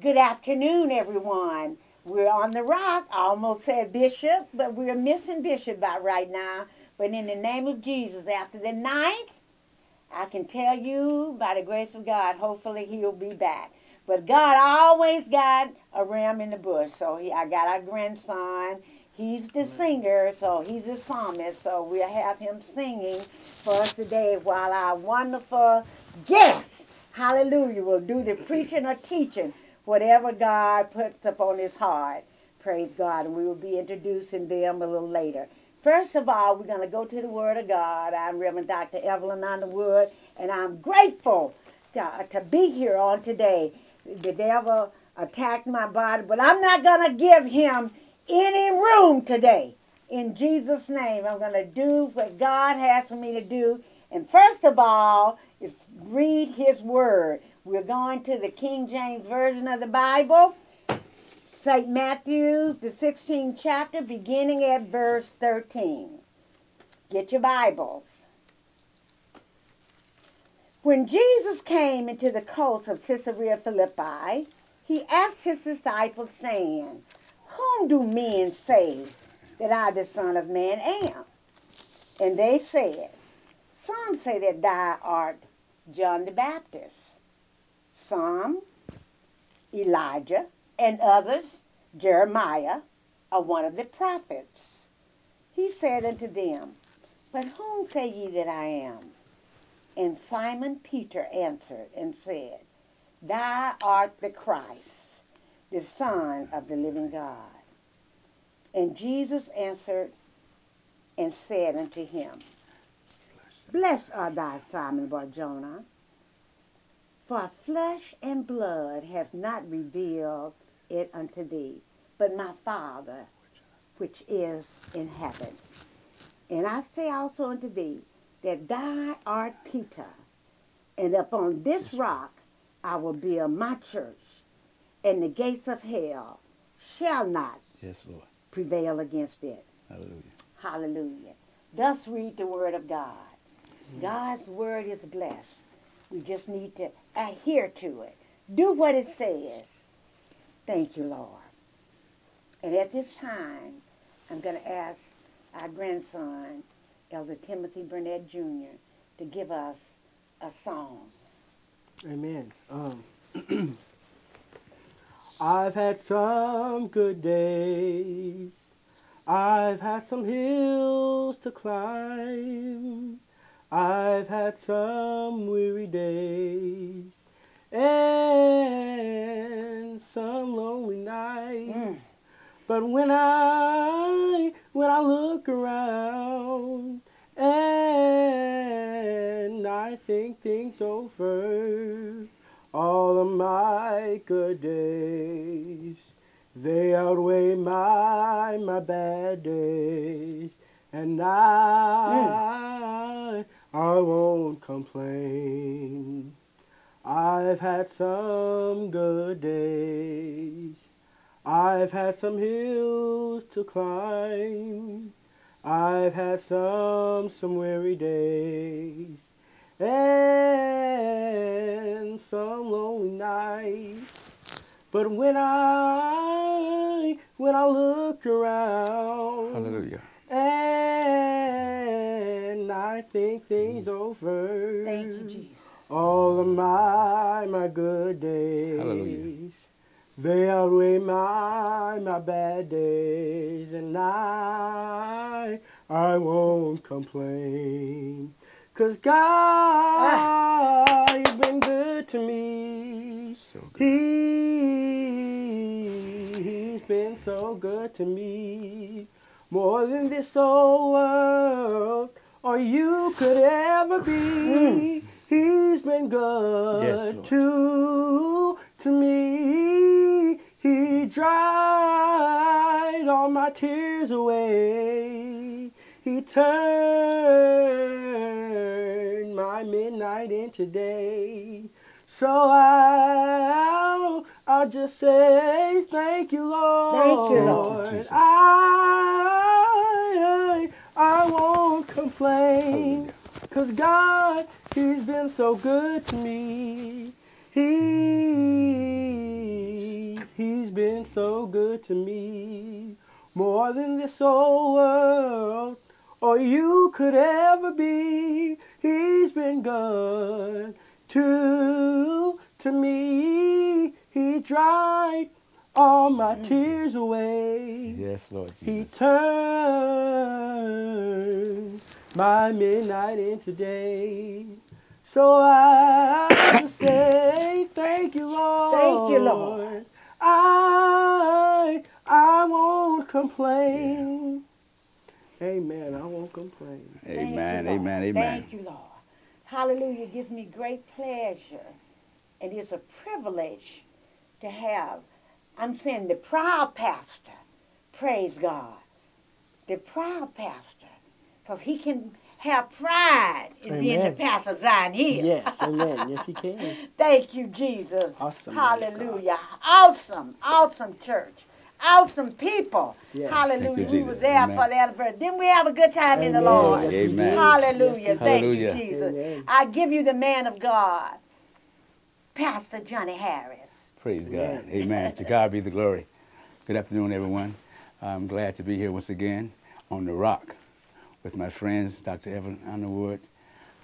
Good afternoon, everyone. We're on the rock. I almost said Bishop, but we're missing Bishop about right now. But in the name of Jesus, after the ninth, I can tell you by the grace of God, hopefully he'll be back. But God always got a ram in the bush. So he, I got our grandson. He's the singer, so he's a psalmist. So we'll have him singing for us today while our wonderful guest, hallelujah, will do the preaching or teaching, whatever God puts upon his heart. Praise God. And we will be introducing them a little later. First of all, we're going to go to the Word of God. I'm Reverend Dr. Evelyn Underwood, and I'm grateful to, to be here on today. The devil attacked my body, but I'm not going to give him any room today. In Jesus' name, I'm going to do what God has for me to do. And first of all, is read His Word. We're going to the King James Version of the Bible, St. Matthew's, the 16th chapter, beginning at verse 13. Get your Bibles. When Jesus came into the coast of Caesarea Philippi, he asked his disciples, saying, Whom do men say that I, the Son of Man, am? And they said, Some say that thou art John the Baptist, some Elijah, and others Jeremiah, are one of the prophets. He said unto them, But whom say ye that I am? And Simon Peter answered and said, Thou art the Christ, the Son of the living God. And Jesus answered and said unto him, Blessed art thou, Simon Barjona, for flesh and blood have not revealed it unto thee, but my Father which is in heaven. And I say also unto thee, that thou art Peter, and upon this rock I will build my church, and the gates of hell shall not Yes, Lord. prevail against it. Hallelujah. Hallelujah. Thus read the word of God. Mm. God's word is blessed. We just need to adhere to it. Do what it says. Thank you, Lord. And at this time, I'm going to ask our grandson, Elder Timothy Burnett Jr., to give us a song. Amen. Um, I've had some good days. I've had some hills to climb. I've had some weary days and some lonely nights. Mm. But when I when I look around and I think things over, all of my good days they outweigh my my bad days, and I I won't complain. I've had some good days. I've had some hills to climb. I've had some some weary days and some lonely nights. But when I when I look around Hallelujah. and I think things mm. over, Thank you, Jesus. all of my my good days. Hallelujah. They outweigh my my bad days, and I I won't complain. Cause God, you've been good to me. So good. He, he's been so good to me. More than this old world or you could ever be. Hmm. He's been good Yes, to, to me. He dried all my tears away. He turned my midnight into day. So I'll, I'll just say thank you, Lord. Thank you, Lord. Thank you, Jesus. I, won't complain. Cause God, He's been so good to me. He, He's been so good to me. More than this old world or you could ever be. He's been good to, to me. He dried all my mm-hmm. tears away. Yes, Lord Jesus. He Jesus. turned my midnight into day. So I say thank you, Lord. Thank you, Lord. I I won't complain. Amen. I won't complain. Thank you, Amen, amen, amen. Thank you, Lord. Hallelujah. Gives me great pleasure. And it's a privilege to have, I'm saying the proud pastor, praise God. The proud pastor. Because he can have pride in being the pastor of Zion Hill. Yes, amen. Yes, he can. Thank you, Jesus. Awesome, man of God. Hallelujah. Awesome, awesome church. Awesome people. Yes. Hallelujah. Thank you, we Jesus. was there Amen. for the anniversary. Didn't we have a good time in the Lord? Yes, Amen. Hallelujah. Yes, Thank did. you, Jesus. Amen. I give you the man of God, Pastor Johnnie Harris. Praise God. Amen. To God be the glory. Good afternoon, everyone. I'm glad to be here once again on the rock with my friends, Dr. Evelyn Underwood,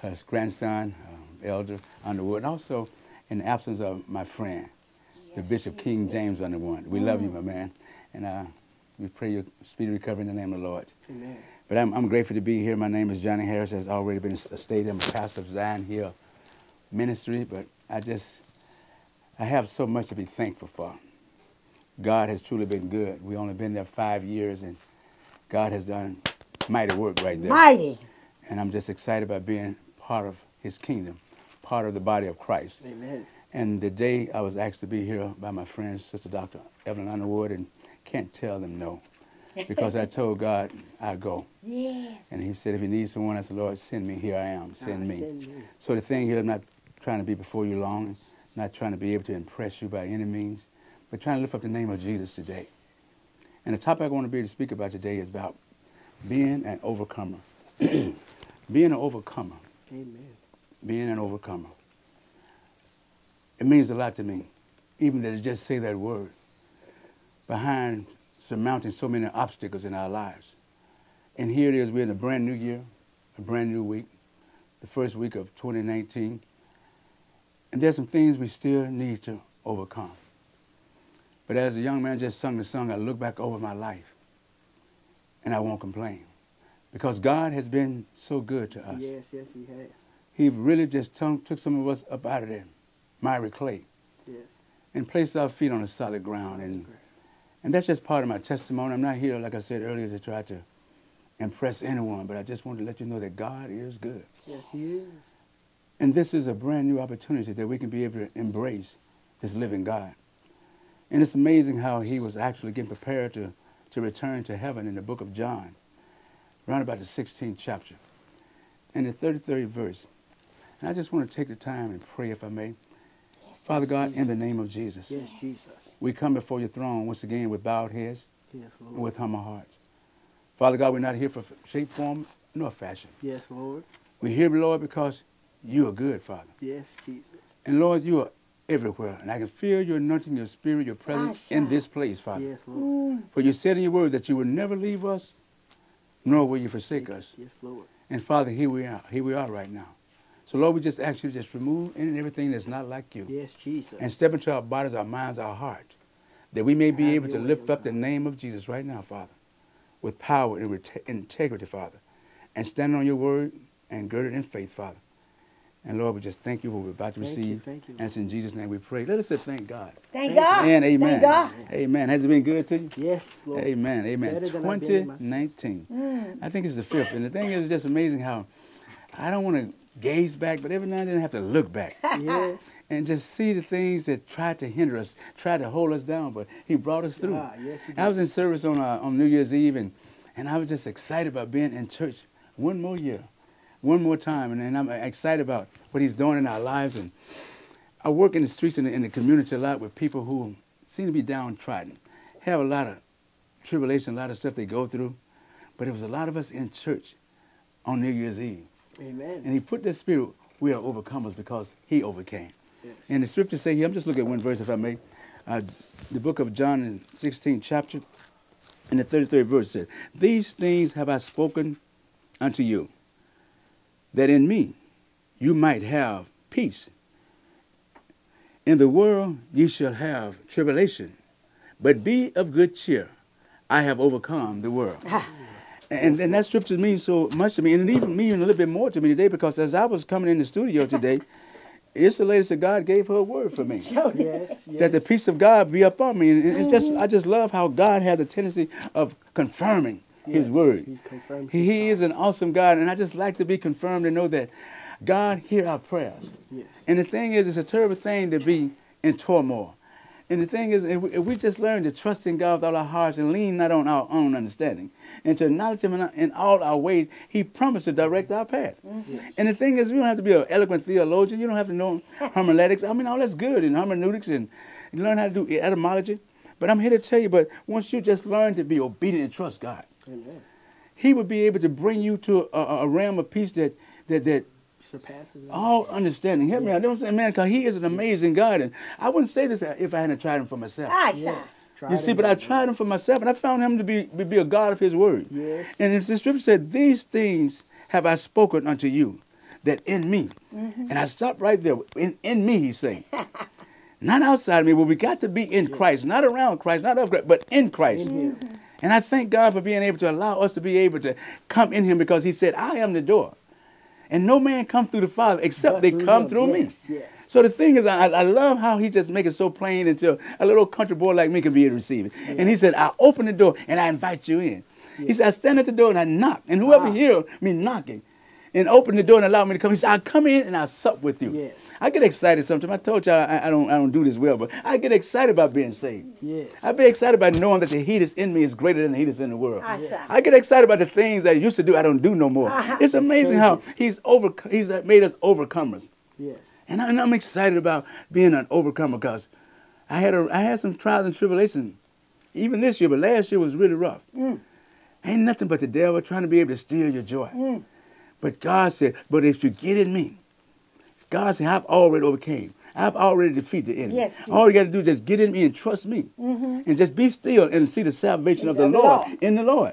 her grandson, um, Elder Underwood, and also in the absence of my friend, the Bishop King James Underwood. We love you, my man. And uh, we pray your speedy recovery in the name of the Lord. Amen. But I'm, I'm grateful to be here. My name is Johnnie Harris. Has already been stated. I'm a pastor of Zion Hill Ministry. But I just, I have so much to be thankful for. God has truly been good. We only been there five years, and God has done mighty work right there. Mighty. And I'm just excited about being part of His kingdom, part of the body of Christ. Amen. And the day I was asked to be here by my friend, Sister Dr. Evelyn Underwood, and can't tell them no, because I told God I go. Yes. And he said, if you need someone, I said, Lord, send me. Here I am. Send Ah, me. send me. So the thing here, I'm not trying to be before you long, not trying to be able to impress you by any means, but trying to lift up the name of Jesus today. And the topic I want to be able to speak about today is about being an overcomer. being an overcomer. Amen. Being an overcomer. It means a lot to me, even to just say that word. Behind surmounting so many obstacles in our lives. And here it is, we're in a brand new year, a brand new week, the first week of 2019. And there's some things we still need to overcome. But as the young man just sung the song, I look back over my life and I won't complain. Because God has been so good to us. Yes, yes, he has. He really just took some of us up out of there, miry clay, Yes. and placed our feet on a solid ground. And, and that's just part of my testimony. I'm not here, like I said earlier, to try to impress anyone, but I just want to let you know that God is good. Yes, he is. And this is a brand new opportunity that we can be able to embrace this living God. And it's amazing how he was actually getting prepared to, to return to heaven in the book of John, around about the 16th chapter, and the 33rd verse. And I just want to take the time and pray, if I may. Father God, in the name of Jesus, Yes, Jesus. we come before your throne once again with bowed heads Yes, and with humble hearts. Father God, we're not here for shape, form, nor fashion. Yes, Lord. We're here, Lord, because you are good, Father. Yes, Jesus. And Lord, you are everywhere. And I can feel your anointing, your spirit, your presence Ah, in this place, Father. Yes, Lord. For you said in your word that you would never leave us, nor will you forsake us. Yes, Lord. And Father, here we are. Here we are right now. So Lord, we just ask you to just remove any and everything that's not like you. Yes, Jesus. And step into our bodies, our minds, our heart. That we may be Have able to way, lift up the name of Jesus right now, Father. With power and integrity, Father. And stand on your word and gird it in faith, Father. And Lord, we just thank you for what we're about to Thank you, receive. thank you, And it's in Jesus' name we pray. Let us say thank God. Thank Thank God. And amen. Thank God. Amen. Has it been good to you? yes, Lord. Amen. Amen. Better than I've been in my- 2019. Mm. I think it's the fifth. And the thing is, it's just amazing how I don't want to gaze back, but every now and then I have to look back Yes. and just see the things that tried to hinder us, tried to hold us down, but He brought us through. Ah, yes, I was in service on uh, on New Year's Eve, and, and I was just excited about being in church one more year, one more time, and, and I'm excited about what He's doing in our lives. And I work in the streets and in, the community a lot with people who seem to be downtrodden, have a lot of tribulation, a lot of stuff they go through, but it was a lot of us in church on New Year's Eve. Amen. And he put that spirit, we are overcomers because he overcame. Yes. And the scriptures say here, I'm just looking at one verse if I may. uh, the book of John in 16 chapter, in the 33rd verse says, These things have I spoken unto you, that in me you might have peace. In the world ye shall have tribulation, but be of good cheer. I have overcome the world. Ah. and, and that scripture means so much to me, and it even means a little bit more to me today because as I was coming in the studio today, it's the latest that God gave her a word for me. Yes, yes. That the peace of God be upon me. And it's just I just love how God has a tendency of confirming his Yes, word. he confirms He, he is an awesome God, and I just like to be confirmed to know that God hear our prayers. Yes. And the thing is, it's a terrible thing to be in turmoil. And the thing is, if we, just learn to trust in God with all our hearts and lean not on our own understanding, and to acknowledge Him in, in all our ways, He promised to direct our path. Mm-hmm. And the thing is, you don't have to be an eloquent theologian. You don't have to know hermeneutics. I mean, all that's good and hermeneutics and learn how to do etymology. But I'm here to tell you, but once you just learn to be obedient and trust God, Amen. He would be able to bring you to a, a realm of peace that that that Surpasses all understanding. Hear me out. Don't say, man, because He is an amazing God, and I wouldn't say this if I hadn't tried Him for myself. Ah, Yes. You see, but I tried him for myself, and I found him to be, be, be a God of his word. Yes. And it's the scripture said, These things have I spoken unto you, that in me. And I stopped right there. In, in me, he's saying. not outside of me, but we got to be in Christ, not around Christ, not of Christ, but in Christ. In him. And I thank God for being able to allow us to be able to come in him because he said, I am the door. And no man come through the Father except But they through come him. through Yes, me. yes. So the thing is, I, I love how he just makes it so plain until a little country boy like me can be able to receive it. And he said, I open the door and I invite you in. He said, I stand at the door and I knock. And whoever Ah. hear me knocking and open the door and allow me to come, he said, I'll come in and I'll sup with you. Yes. I get excited sometimes. I told y'all I, I don't I don't do this well, but I get excited about being saved. Yes. I be excited about knowing that the heat is in me is greater than the heat is in the world. Sir. I get excited about the things that I used to do I don't do no more. Uh-huh. It's amazing how he's over he's made us overcomers. Yes. And, I, and I'm excited about being an overcomer because I had a, I had some trials and tribulations, even this year, but last year was really rough. Ain't nothing but the devil trying to be able to steal your joy. But God said, but if you get in me, God said, I've already overcame. I've already defeated the enemy. Yes, Jesus. All you got to do is just get in me and trust me. Mm-hmm. And just be still and see the salvation of the Of the Lord Lord. in the Lord.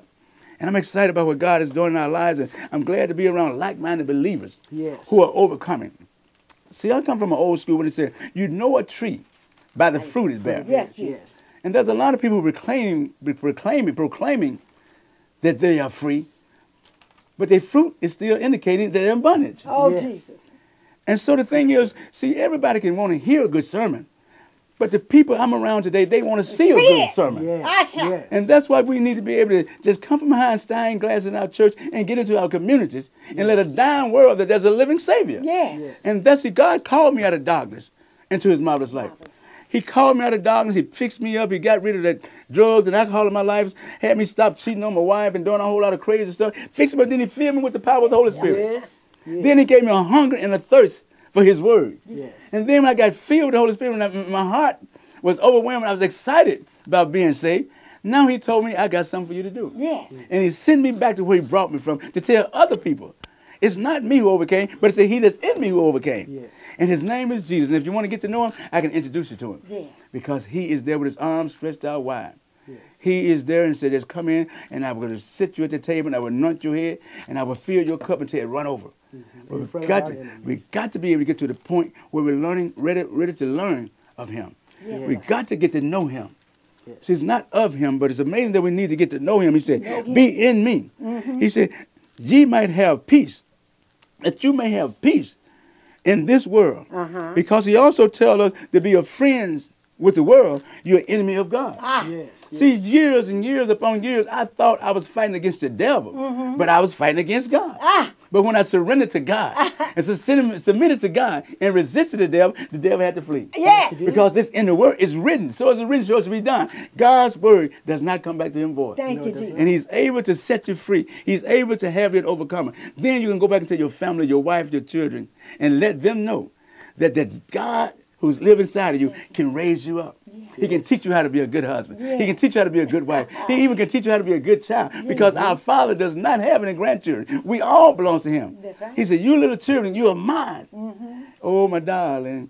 And I'm excited about what God is doing in our lives. And I'm glad to be around like-minded believers Yes. who are overcoming. See, I come from an old school when it said, you know a tree by the fruit it bears. Yes, Yes. And there's a lot of people proclaiming, proclaiming, proclaiming that they are free, but their fruit is still indicating they're in bondage. Oh, Yes. Jesus. And so the thing is, see, everybody can want to hear a good sermon, but the people I'm around today, they want to see a good it. sermon. Yes. Ah, Usher. Yes. And that's why we need to be able to just come from behind stained glass in our church and get into our communities and let a dying world that there's a living Savior. Yes. Yes. And that's it. God called me out of darkness into his marvelous light. He called me out of darkness. He fixed me up. He got rid of that drugs and alcohol in my life. Had me stop cheating on my wife and doing a whole lot of crazy stuff. Fixed me, but then he filled me with the power of the Holy Spirit. Yes. Yes. Then he gave me a hunger and a thirst for his word. Yes. And then when I got filled with the Holy Spirit, when my heart was overwhelmed, I was excited about being saved. Now he told me, I got something for you to do. Yes. And he sent me back to where he brought me from to tell other people. It's not me who overcame, but it's the he that's in me who overcame. Yes. And his name is Jesus. And if you want to get to know him, I can introduce you to him. Yes. Because he is there with his arms stretched out wide. He is there and said, just come in and I'm going to sit you at the table and I will anoint your head and I will fill your cup until it run over. But we've got, to, enemies. we got to be able to get to the point where we're learning, ready, ready to learn of him. Yes. We got to get to know him. Yes. See, it's not of him, but it's amazing that we need to get to know him. He said, be in me. He said, ye might have peace, that you may have peace in this world. Uh-huh. Because he also tells us to be of friends with the world, you're an enemy of God. Ah. Yes. Yes. See, years and years upon years, I thought I was fighting against the devil, but I was fighting against God. Ah. But when I surrendered to God and submitted submitted to God and resisted the devil, the devil had to flee. Yes. Because it's in the word, it's written. So is it written, so it should be done. God's word does not come back to him void. Thank No, you. Jesus. And he's able to set you free. He's able to have you overcomer. Then you can go back and tell your family, your wife, your children, and let them know that that God who's live inside of you can raise you up. He can teach you how to be a good husband. He can teach you how to be a good wife. He even can teach you how to be a good child because our Father does not have any grandchildren. We all belong to him. Right. He said, you little children, you are mine. Mm-hmm. Oh, my darling.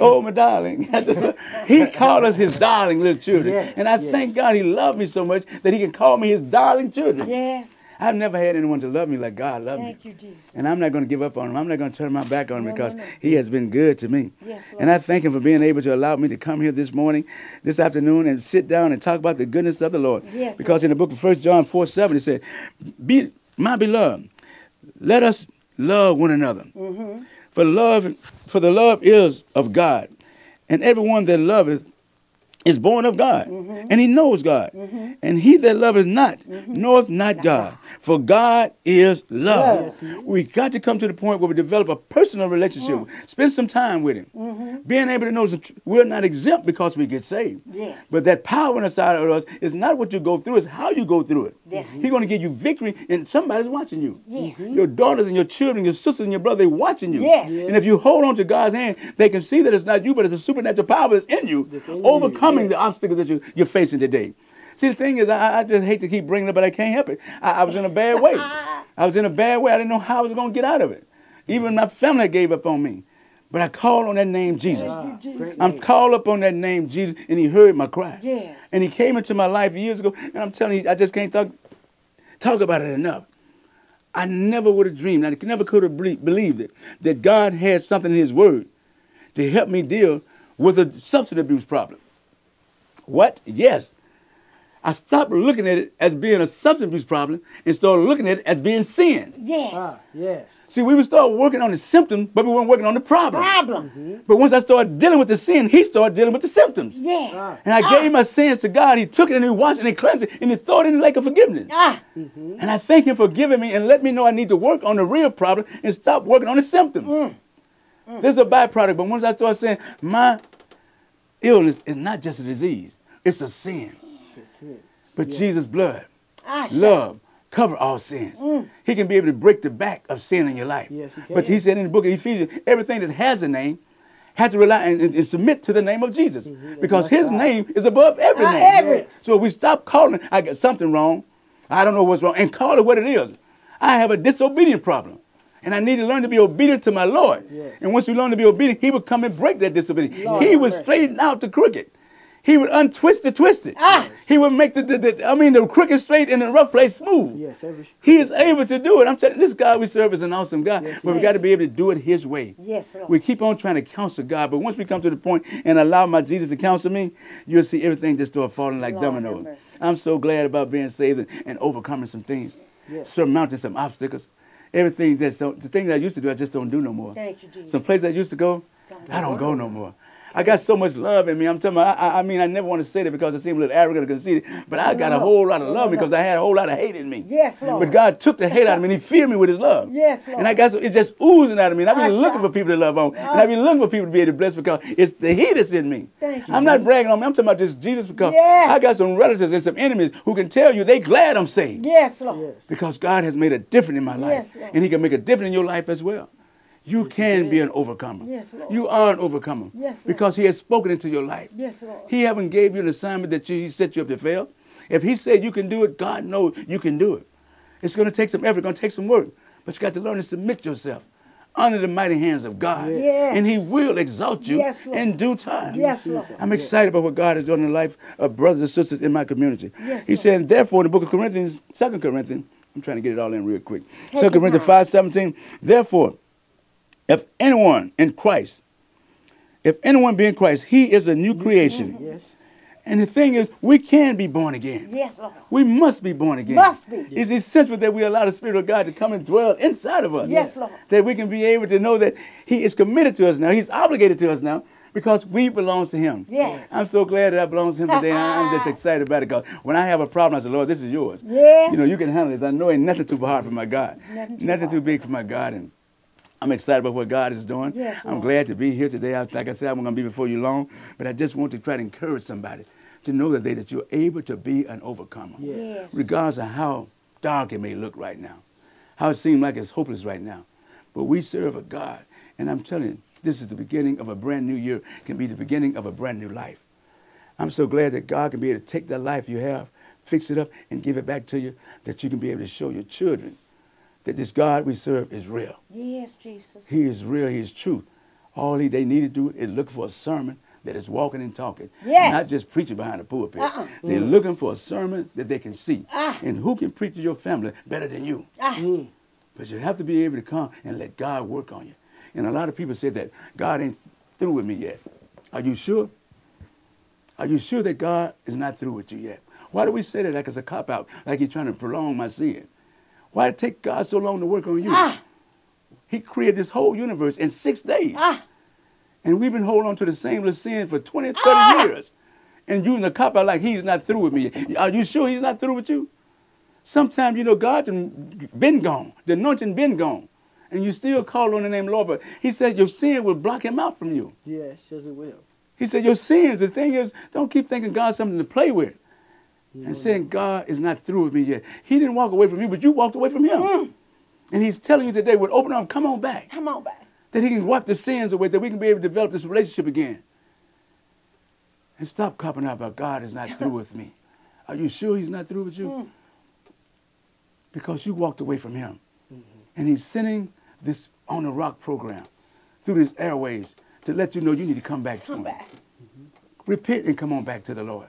Oh, my darling. He called us his darling little children. Yes, and I yes. thank God he loved me so much that he can call me his darling children. Yes. I've never had anyone to love me like God loved me. Thank you, Jesus. And I'm not going to give up on him. I'm not going to turn my back on him No, no, because no. he has been good to me. Yes, Lord. and I thank him for being able to allow me to come here this morning, this afternoon, and sit down and talk about the goodness of the Lord. Yes, because in the book of 1 John 4 7, it said, Be my beloved, let us love one another. Mm-hmm. For love, for the love is of God, and everyone that loveth is born of God, Mm-hmm. and he knows God. And he that loveth not Mm-hmm. knoweth not God, for God is love. Yes, we got to come to the point where we develop a personal relationship. Mm. Spend some time with him. Being able to know that we're not exempt because we get saved. Yes. But that power inside of us is not what you go through, it's how you go through it. Yeah. He's going to give you victory, and somebody's watching you. Yes. Mm-hmm. Your daughters and your children, your sisters and your brother, they're watching you. Yes. And if you hold on to God's hand, they can see that it's not you, but it's a supernatural power that's in you, That's in you, overcoming yes. the obstacles that you, you're facing today. See, the thing is, I, I just hate to keep bringing it, but I can't help it. I, I was in a bad way. I was in a bad way. I didn't know how I was going to get out of it. Even my family gave up on me. But I called on that name Jesus. I'm called up on that name Jesus, and He heard my cry. Yeah. And He came into my life years ago, and I'm telling you, I just can't talk talk about it enough. I never would have dreamed, I never could have believed it, that God had something in His Word to help me deal with a substance abuse problem. What? Yes. I stopped looking at it as being a substance abuse problem and started looking at it as being sin. Yes. Ah, yes. See, we would start working on the symptom, but we weren't working on the problem. Problem. But once I started dealing with the sin, he started dealing with the symptoms. Yes. Ah. And I gave my sins to God. He took it and he washed it and he cleansed it and he threw it in the lake of forgiveness. Ah. And I thank him for giving me and let me know I need to work on the real problem and stop working on the symptoms. This is a byproduct, but once I start saying my illness is not just a disease, it's a sin. But Jesus' blood, Ah. love, cover all sins. He can be able to break the back of sin in your life. Yes, he But he said in the book of Ephesians, everything that has a name has to rely and, and- and submit to the name of Jesus. Because his name is above every name. every. So if we stop calling, I got something wrong, I don't know what's wrong, and call it what it is. I have a disobedient problem. And I need to learn to be obedient to my Lord. Yes. And once you learn to be obedient, he will come and break that disobedience. Lord, he will straighten out the crooked. He would untwist the twisted. Ah. He would make the, the, the- I mean, the crooked straight and the rough place smooth. Yes, every He is able to do it. I'm telling you, this God we serve is an awesome God. Yes, but we got to be able to do it His way. Yes, Lord. We keep on trying to counsel God, but once we come to the point and allow my Jesus to counsel me, you'll see everything just start falling like Lord dominoes. I'm so glad about being saved and, and overcoming some things, Yes. surmounting some obstacles. Everything that's the things I used to do, I just don't do no more. Thank you, Jesus. Some places I used to go, Don't I don't go no more. I got so much love in me. I'm telling you, I, I- I mean, I never want to say that because it seems a little arrogant or conceited, but I got a whole lot of love because. I had a whole lot of hate in me. Yes, Lord. But God took the hate out of me and He filled me with His love. Yes, Lord. And I got so, it just oozing out of me. And I've been looking for people to love on. And I've been uh. looking for people to be able to bless because it's the heat that's in me. Thank you, I'm not bragging on me. I'm talking about just Jesus because Yes. I got some relatives and some enemies who can tell you they glad I'm saved. Yes, Lord. Because God has made a difference in my life. Yes, Lord. and He can make a difference in your life as well. You can be an overcomer. Yes, Lord. You are an overcomer. Yes, Lord. Because He has spoken into your life. Yes, Lord. He haven't gave you an assignment that you, He set you up to fail. If He said you can do it, God knows you can do it. It's going to take some effort, going to take some work. But you got to learn to submit yourself under the mighty hands of God. Yes. And He will exalt you Yes, in due time. Yes, Lord. I'm excited about what God has done in the life of brothers and sisters in my community. Yes, he Lord. said, therefore, in the book of Corinthians, 2 Corinthians, I'm trying to get it all in real quick. Take 2 Corinthians time. 5 17, therefore, if anyone in Christ, if anyone be in Christ, he is a new creation. Yes. And the thing is, we can be born again. Yes, Lord. We must be born again. Must be. It's essential that we allow the Spirit of God to come and dwell inside of us. Yes, Lord. That we can be able to know that He is committed to us now. He's obligated to us now because we belong to Him. Yes. I'm so glad that I belong to Him today. I'm just excited about it because when I have a problem, I say, Lord, this is yours. Yes. You know, you can handle this. I know ain't nothing too hard for my God. Nothing too nothing too big for my God. And I'm excited about what God is doing. Yes, I'm Lord. glad to be here today. I, like I said, I'm going to be before you long, but I just want to try to encourage somebody to know that, they, that you're able to be an overcomer, Yes. regardless of how dark it may look right now, how it seems like it's hopeless right now. But we serve a God, and I'm telling you, this is the beginning of a brand new year, can be the beginning of a brand new life. I'm so glad that God can be able to take that life you have, fix it up, and give it back to you, that you can be able to show your children that this God we serve is real. Yes, Jesus. He is real. He is truth. All he, they need to do is look for a sermon that is walking and talking. Yes. Not just preaching behind the pulpit. Uh-uh. They're looking for a sermon that they can see. Ah. And who can preach to your family better than you? Ah, But you have to be able to come and let God work on you. And a lot of people say that God ain't through with me yet. Are you sure? Are you sure that God is not through with you yet? Why do we say that like it's a cop out, like he's trying to prolong my sin? Why did it take God so long to work on you? Ah. He created this whole universe in six days. ah, And we've been holding on to the same little sin for 20, 30 Ah. years. And using the cop out like he's not through with me. Are you sure he's not through with you? Sometimes, you know, God done been gone. The anointing been gone. And you still call on the name Lord. But he said your sin will block him out from you. Yes, yes, it will. He said your sins. The thing is, don't keep thinking God's something to play with. And saying God is not through with me yet. He didn't walk away from you, but you walked away from him. Mm-hmm. And he's telling you today with open arms, come on back. come on back. That he can wipe the sins away, that we can be able to develop this relationship again. And stop copping out about God is not through with me. Are you sure he's not through with you? Mm-hmm. Because you walked away from him. Mm-hmm. And he's sending this on the rock program through these airways to let you know you need to come back to Come him. back. Repent and come on back to the Lord.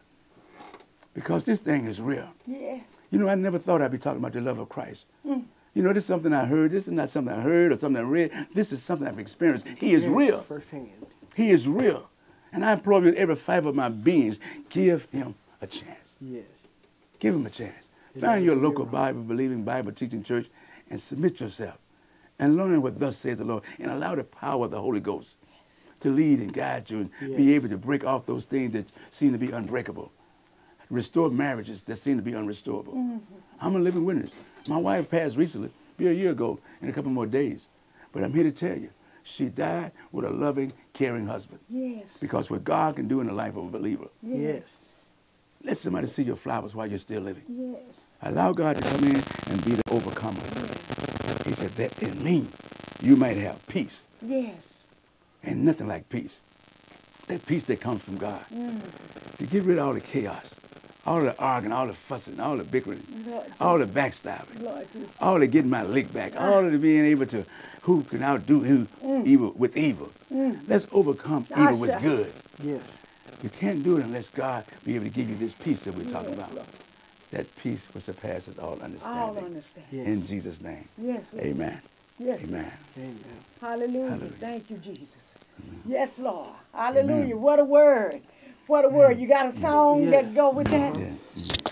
Because this thing is real. Yes. You know, I never thought I'd be talking about the love of Christ. You know, this is something I heard. This is not something I heard or something I read. This is something I've experienced. He is real. Firsthand. He is real. And I implore you every fiber of my beings, give him a chance. Yes. Give him a chance. Yeah, Find your local. Bible believing, Bible teaching church and submit yourself and learn what thus says the Lord and allow the power of the Holy Ghost to lead and guide you and be able to break off those things that seem to be unbreakable. Restore marriages that seem to be unrestorable. Mm-hmm. I'm a living witness. My wife passed recently, be a year ago, in a couple more days. But I'm here to tell you, she died with a loving, caring husband. Yes. Because what God can do in the life of a believer, Yes. let somebody see your flowers while you're still living. Yes. Allow God to come in and be the overcomer. He said that in me, you might have peace. Yes. And nothing like peace. That peace that comes from God. To get rid of all the chaos, all the arguing, all the fussing, all the bickering, Lord, all the backstabbing, Lord, you- all the getting my lick back, ah. all of the being able to who can outdo who mm. evil with evil. Mm. Let's overcome evil with Asha. good. Yes. You can't do it unless God be able to give you this peace that we're talking about. That peace which surpasses all understanding. all understand. Yes. In Jesus' name. Yes. Lord. Amen. Yes. Amen. Amen. Hallelujah. Hallelujah. Thank you, Jesus. Yes, Lord. Hallelujah. What a word. What a word. You got a song Yeah. that go with that? Yeah.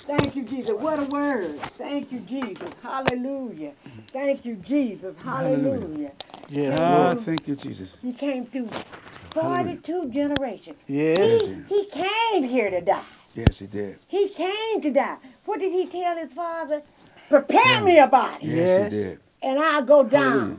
Thank you, Jesus. What a word. Thank you, Jesus. Hallelujah. Thank you, Jesus. Hallelujah. Hallelujah. Yes. Ah, thank you, Jesus. He came through 42 generations. Yes. He, he came here to die. Yes, he did. He came to die. What did he tell his father? Prepare me a body, Yes, Yes. he did. and I'll go down Hallelujah.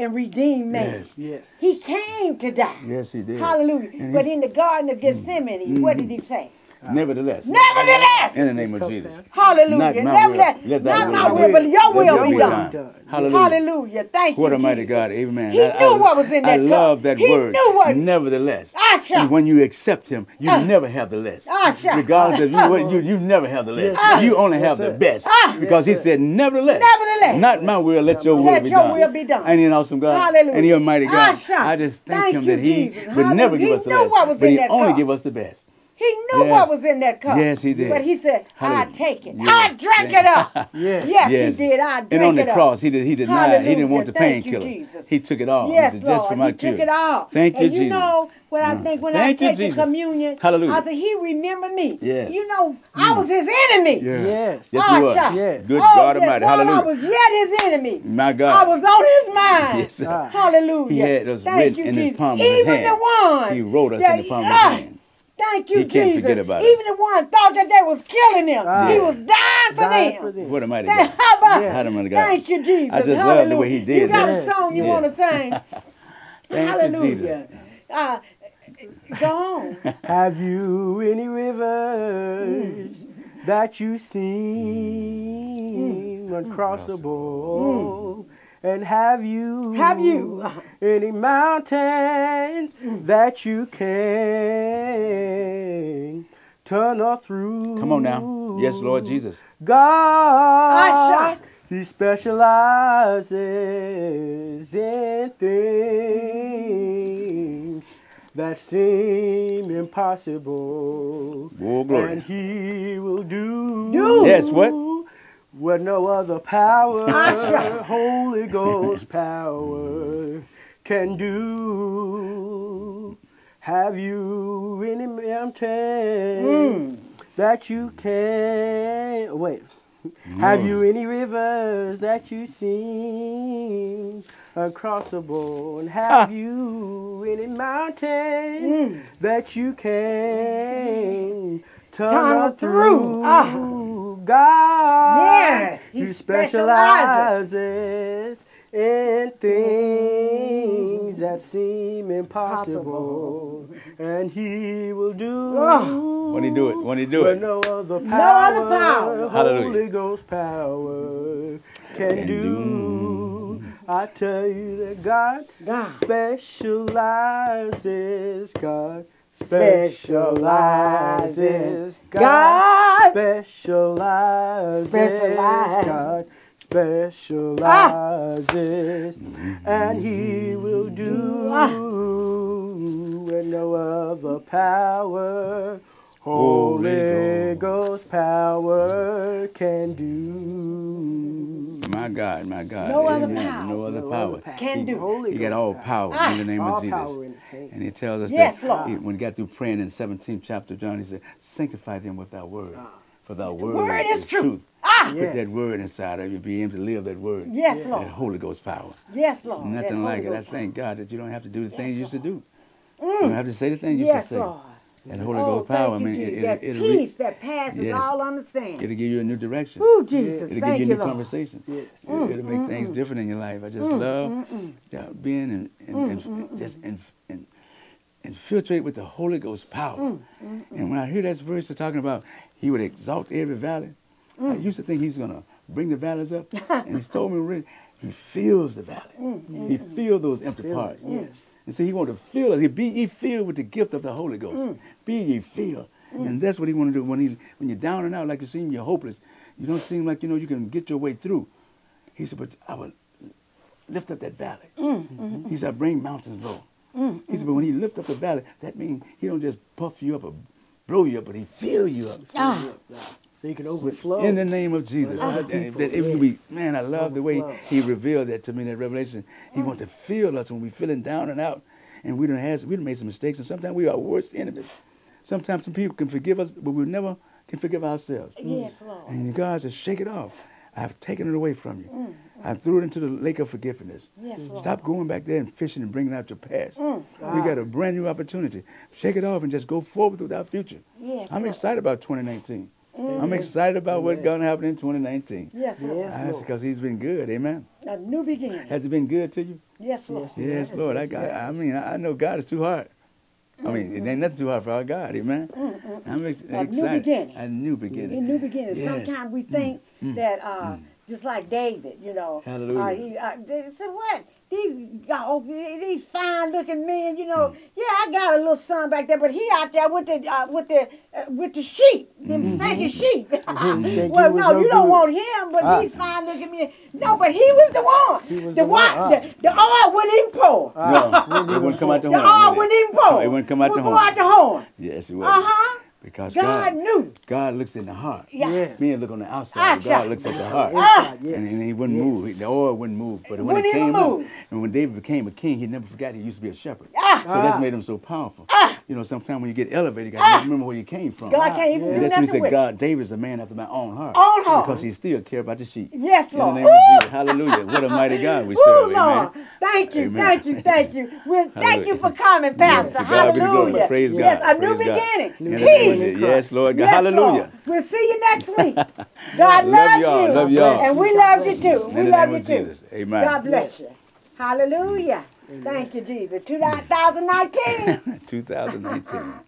And redeem man. Yes. Yes. He came to die. Yes, he did. Hallelujah. And But in the Garden of Gethsemane, what did he say? Nevertheless. Nevertheless, In the name of Jesus. back. hallelujah. Not my Nevertheless, will. Let thy not will my will, but your Let will your be done. done. Hallelujah. Hallelujah. Thank you. What you. a mighty Jesus. God. Amen. He I- knew I- what was in I cup. love that He word. knew what- Nevertheless. Asha. And when you accept him, you Ah. never have the less. Asha. Regardless of you, what- you, you never have the less. Yes, sir. you only Yes, have the sir. best. Ah. Because he Yes, sir. said, nevertheless. Nevertheless. Not my will, let your will Let be your done. will be done. Ain't he an awesome God? Hallelujah. And he a mighty God. Asha. I just thank, Thank him that he would never give us the knew less. but he only give us the best. He knew Yes. what was in that cup. Yes, he did. But he said, I take it. Yes. I drank it up. Yes. Yes, he did. I drank it. And on the it up. cross, he did. He denied. He didn't want the Hallelujah. Thank you, painkiller. He took it all. Yes, he said, just Lord. for my he took it all. Thank you, and you Jesus. know what I Mm. think when Thank I you, take the communion? Hallelujah. I said, He remembered me. Yeah. You know, I was His enemy. Yeah. Yes. Yes, Ah, we were. Yes. Good oh, God yes, Almighty. while Hallelujah. I was yet His enemy. My God. I was on His mind. Yes, sir. Ah. Hallelujah. He had us Thank written you, in his palm of his Even hand. the one. He wrote us that- in the palm of his ah, hand. Thank you, He can't Jesus. forget about Even us. the one thought that they was killing him. Ah. He was dying for Dying them. for them. What a mighty Thank, God. how about, Yeah. How the mighty God. Thank you, Jesus. I just love Hallelujah. the way he did You got that. a song you Yeah. want to sing? Thank you, Hallelujah. Jesus. Uh, go on. Have you any rivers that you seem uncrossable? And have you Have you? any mountains that you can tunnel through? Come on now. Yes, Lord Jesus. God, He specializes in things that seem impossible. Oh, glory. And he will do, Do. Yes, what? What no other power, Holy Ghost power can do. Have you any mountain hmm. that you can wait? Have you hmm. any rivers that you seen uncrossable? And have you any mountain hmm. that you can Tunnel through? Ah. God, Yes, he He specializes. specializes in things that seem impossible, and He will do. Oh. When he do it, when he do what it. no other power, No other power. Hallelujah. Holy Ghost power can Can do. do. I tell you that God God. specializes. God Specializes. God specializes. Specialize. God specializes. Ah. And He will do ah. what no other power, Holy Holy Ghost power can do. My God, my God. No other power. No other No power. other power. Can He- do. Holy He got all power. power in ah, the name All of Jesus. power in His hand. And he tells us Yes, that Lord. he- when he got through praying in the 17th chapter of John, he said, Sanctify them with thy word. Ah. For thy word, word is is truth. truth. Ah. Yeah. Put that word inside of you, be able to live that word. Yes, That Lord. Holy Ghost power. Yes, Lord. Nothing That like Holy it. I thank God that you don't have to do the Yes, things you used to Lord. do. You mm. don't have to say the things you Yes, used to say. Lord. That Holy oh, Ghost power, I mean, it, Jesus. it, that it'll, peace re- that passes Yes. all understanding. it'll give you a new direction. Oh, Jesus, It'll thank give you, a new Lord. conversations. Mm, yes. It- It'll mm, make things mm. different in your life. I just love yeah, being and, and, and just in, in, infiltrate with the Holy Ghost power. And when I hear that verse they're talking about he would exalt every valley, I used to think he's gonna bring the valleys up. and he's told me already, he fills the valley. He fills those empty parts. yes. And see, he want to fill us. He be ye filled with the gift of the Holy Ghost. Mm. Be ye filled. Mm. And that's what he want to do. When he when you're down and out, like you seem you're hopeless, you don't seem like you know you can get your way through. He said, but I will lift up that valley. Mm, he said, bring mountains low. He said, but when he lift up the valley, that means he don't just puff you up or blow you up, but he fill you up. Ah, So you can overflow. In the name of Jesus. That- that it would man, I love the way he revealed that to me in that revelation. He wants to fill us when we're feeling down and out. And we don't have we done made some mistakes and sometimes we are worst enemies. Sometimes some people can forgive us, but we never can forgive ourselves. yes, Lord. Mm. And God says, shake it off. I've taken it away from you. I threw it into the lake of forgiveness. Yes, Lord. Stop going back there and fishing and bringing out your past. Mm. We got a brand new opportunity. Shake it off and just go forward with our future. Yes, I'm Lord. excited about 2019. I'm excited about what's going to happen in 2019. Yes, Yes. That's Lord. because he's been good. Amen. A new beginning. Has he been good to you? Yes, Lord. Yes. Yes, Yes, Lord. I, got, yes. I mean, I I know God is too hard. I mean, it ain't nothing too hard for our God. Amen. I'm ex- A new beginning. A new beginning. A beginning. new beginning. Yes. Mm. Sometimes we think that uh, just like David, you know, Hallelujah. Uh, he, uh, they said, "What? These oh, these fine looking men, you Mm. know? Yeah, I got a little son back there, but he out there with the uh, with the uh, with the sheep, them Mm-hmm. sheep. Well, no, no you don't good. want him, but Ah. these fine looking men. No, but he was the one. Was the the one, one. ah. The, the oil wouldn't even pour. No, it wouldn't come out the the horn. oil would wouldn't it? even pour. No, it wouldn't come out the Would go out the horn. Yes, it would. Uh huh. Because God God, knew. God looks in the heart. Yeah. Yes. Men look on the outside, Ah, but sure. God looks at the heart. Ah. Yes. And, and he wouldn't Yes. move. The oil wouldn't move. But when Wouldn't it even came up, move. and when David became a king, he never forgot he used to be a shepherd. Ah. So that's Ah. made him so powerful. Ah. You know, sometimes when you get elevated, you got Ah. to remember where you came from. God can't even Yeah. do And that's when he said, God, David's a man after my own heart. Own heart. Because he still care about the sheep. Yes, In the Lord. name of Jesus. Hallelujah. What a mighty God we Woo, serve. Lord. Amen. Thank you, Amen. thank you, thank you. Well, thank you for coming, Pastor. To God be the glory. Hallelujah. Praise yes, a new beginning. Peace. Name of Yes, Lord God. Yes, Hallelujah. Lord. We'll see you next week. God Love loves y'all. you. Love y'all. And we love you too. We In the love name you of too. Jesus. Amen. God bless you. Hallelujah. Thank you, Jesus. 2019. 2019.